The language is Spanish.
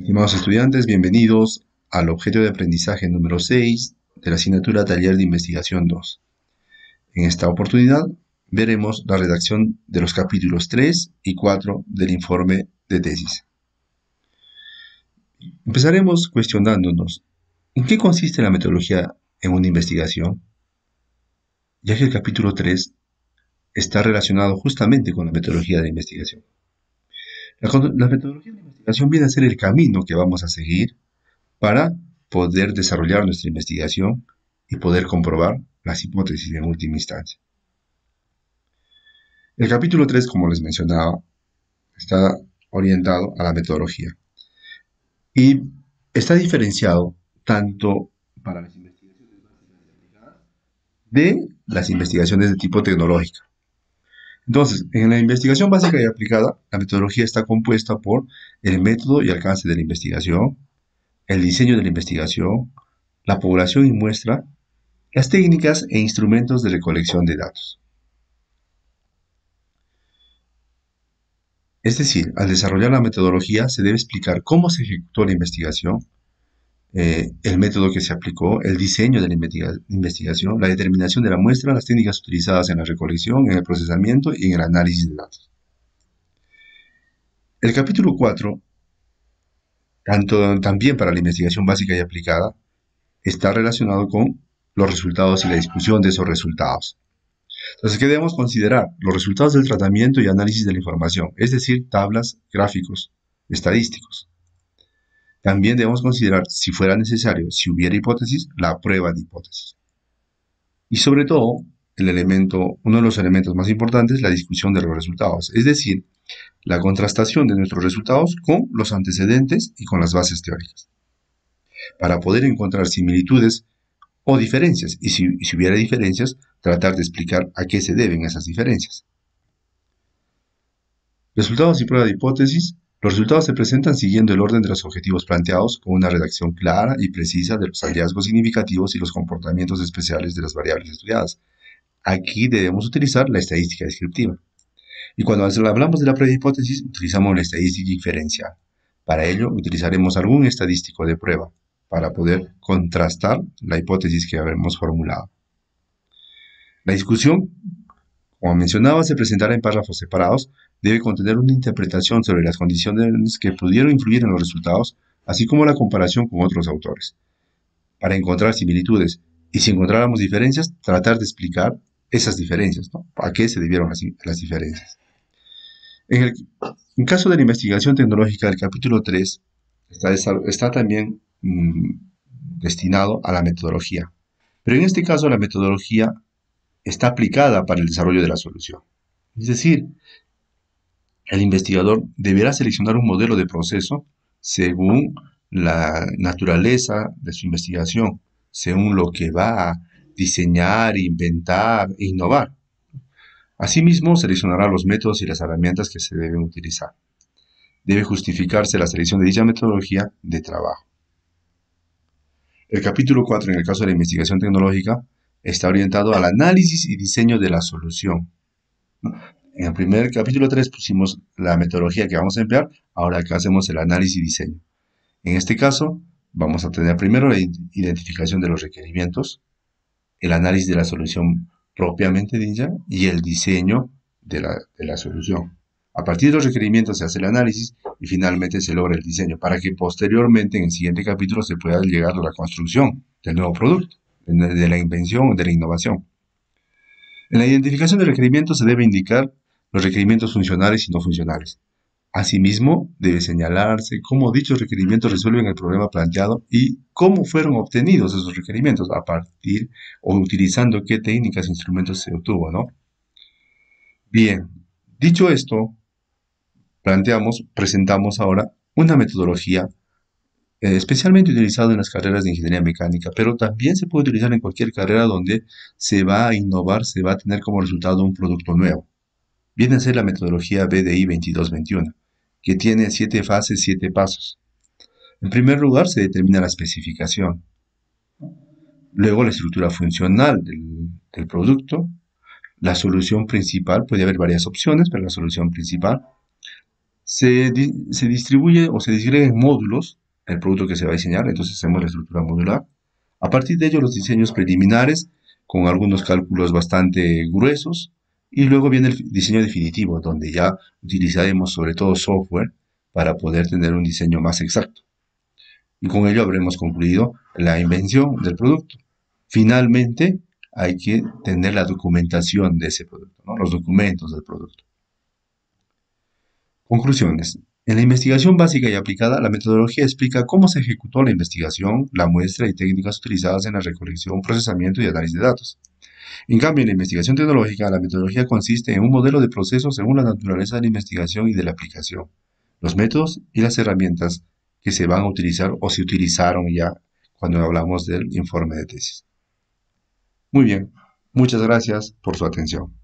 Estimados estudiantes, bienvenidos al objeto de aprendizaje número 6 de la asignatura Taller de Investigación 2. En esta oportunidad veremos la redacción de los capítulos 3 y 4 del informe de tesis. Empezaremos cuestionándonos, ¿en qué consiste la metodología en una investigación? Ya que el capítulo 3 está relacionado justamente con la metodología de investigación. La, metodología de investigación viene a ser el camino que vamos a seguir para poder desarrollar nuestra investigación y poder comprobar las hipótesis en última instancia. El capítulo 3, como les mencionaba, está orientado a la metodología y está diferenciado tanto para las investigaciones de las investigaciones de tipo tecnológico. Entonces, en la investigación básica y aplicada, la metodología está compuesta por el método y alcance de la investigación, el diseño de la investigación, la población y muestra, las técnicas e instrumentos de recolección de datos. Es decir, al desarrollar la metodología se debe explicar cómo se ejecutó la investigación, eh, el método que se aplicó, el diseño de la investigación, la determinación de la muestra, las técnicas utilizadas en la recolección, en el procesamiento y en el análisis de datos. El capítulo 4, tanto, también para la investigación básica y aplicada, está relacionado con los resultados y la discusión de esos resultados. Entonces, ¿qué debemos considerar? Los resultados del tratamiento y análisis de la información, es decir, tablas, gráficos, estadísticos. También debemos considerar, si fuera necesario, si hubiera hipótesis, la prueba de hipótesis. Y sobre todo, el elemento, uno de los elementos más importantes, la discusión de los resultados, es decir, la contrastación de nuestros resultados con los antecedentes y con las bases teóricas, para poder encontrar similitudes o diferencias, y si, si hubiera diferencias, tratar de explicar a qué se deben esas diferencias. Resultados y prueba de hipótesis los resultados se presentan siguiendo el orden de los objetivos planteados, con una redacción clara y precisa de los hallazgos significativos y los comportamientos especiales de las variables estudiadas. Aquí debemos utilizar la estadística descriptiva. Y cuando hablamos de la prueba de hipótesis, utilizamos la estadística inferencial. Para ello, utilizaremos algún estadístico de prueba para poder contrastar la hipótesis que habremos formulado. La discusión como mencionaba, se presentará en párrafos separados, debe contener una interpretación sobre las condiciones que pudieron influir en los resultados, así como la comparación con otros autores. Para encontrar similitudes y si encontráramos diferencias, tratar de explicar esas diferencias, ¿no? ¿A qué se debieron las, diferencias? En el caso de la investigación tecnológica del capítulo 3, está, también mm, destinado a la metodología. Pero en este caso la metodología está aplicada para el desarrollo de la solución. Es decir, el investigador deberá seleccionar un modelo de proceso según la naturaleza de su investigación, según lo que va a diseñar, inventar e innovar. Asimismo, seleccionará los métodos y las herramientas que se deben utilizar. Debe justificarse la selección de dicha metodología de trabajo. El capítulo 4, en el caso de la investigación tecnológica, está orientado al análisis y diseño de la solución. En el primer capítulo 3 pusimos la metodología que vamos a emplear, ahora acá hacemos el análisis y diseño. En este caso, vamos a tener primero la identificación de los requerimientos, el análisis de la solución propiamente dicha y el diseño de la, de la solución. A partir de los requerimientos se hace el análisis y finalmente se logra el diseño para que posteriormente en el siguiente capítulo se pueda llegar a la construcción del nuevo producto de la invención o de la innovación. En la identificación de requerimientos se debe indicar los requerimientos funcionales y no funcionales. Asimismo, debe señalarse cómo dichos requerimientos resuelven el problema planteado y cómo fueron obtenidos esos requerimientos a partir o utilizando qué técnicas e instrumentos se obtuvo, ¿no? Bien, dicho esto, planteamos, presentamos ahora una metodología eh, especialmente utilizado en las carreras de ingeniería mecánica, pero también se puede utilizar en cualquier carrera donde se va a innovar, se va a tener como resultado un producto nuevo. Viene a ser la metodología BDI 2221, que tiene siete fases, siete pasos. En primer lugar, se determina la especificación. Luego, la estructura funcional del, producto. La solución principal, puede haber varias opciones, pero la solución principal se, se distribuye o se disgrega en módulos el producto que se va a diseñar, entonces hacemos la estructura modular. A partir de ello, los diseños preliminares, con algunos cálculos bastante gruesos, y luego viene el diseño definitivo, donde ya utilizaremos sobre todo software para poder tener un diseño más exacto. Y con ello habremos concluido la invención del producto. Finalmente, hay que tener la documentación de ese producto, los documentos del producto. Conclusiones. En la investigación básica y aplicada, la metodología explica cómo se ejecutó la investigación, la muestra y técnicas utilizadas en la recolección, procesamiento y análisis de datos. En cambio, en la investigación tecnológica, la metodología consiste en un modelo de proceso según la naturaleza de la investigación y de la aplicación, los métodos y las herramientas que se van a utilizar o se utilizaron ya cuando hablamos del informe de tesis. Muy bien, muchas gracias por su atención.